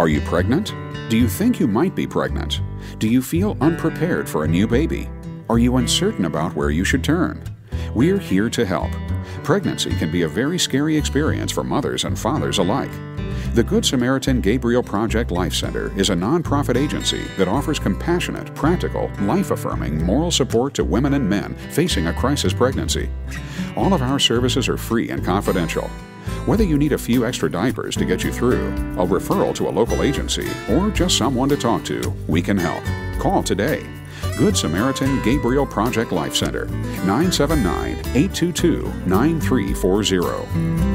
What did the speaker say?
Are you pregnant? Do you think you might be pregnant? Do you feel unprepared for a new baby? Are you uncertain about where you should turn? We're here to help. Pregnancy can be a very scary experience for mothers and fathers alike. The Good Samaritan Gabriel Project Life Center is a nonprofit agency that offers compassionate, practical, life affirming moral support to women and men facing a crisis pregnancy. All of our services are free and confidential. Whether you need a few extra diapers to get you through, a referral to a local agency, or just someone to talk to, we can help. Call today. Good Samaritan Gabriel Project Life Center, 979 822 9340.